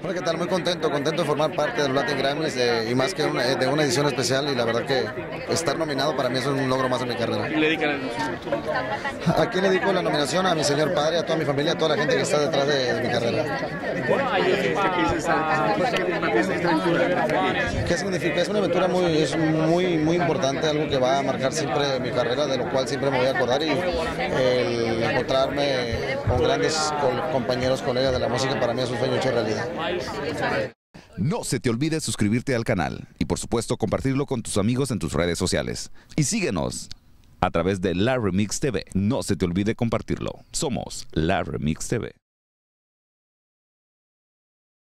Hola, ¿qué tal? Muy contento, contento de formar parte de los Latin Grammys eh, y más que una, eh, de una edición especial y la verdad que estar nominado para mí es un logro más en mi carrera. le dedican ¿A quién le dedico la nominación? A mi señor padre, a toda mi familia, a toda la gente que está detrás de, de mi carrera. ¿Qué significa? Es una aventura muy, es muy, muy importante, algo que va a marcar siempre mi carrera, de lo cual siempre me voy a acordar y el encontrarme con grandes co- compañeros, colegas de la música para mí es un sueño hecho realidad. No se te olvide suscribirte al canal y por supuesto compartirlo con tus amigos en tus redes sociales. Y síguenos a través de La Remix TV. No se te olvide compartirlo. Somos La Remix TV.